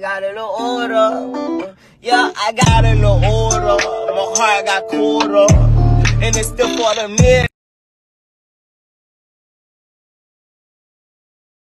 got a little order, Yeah, I got a little order. My heart got colder. And it's still for the mid.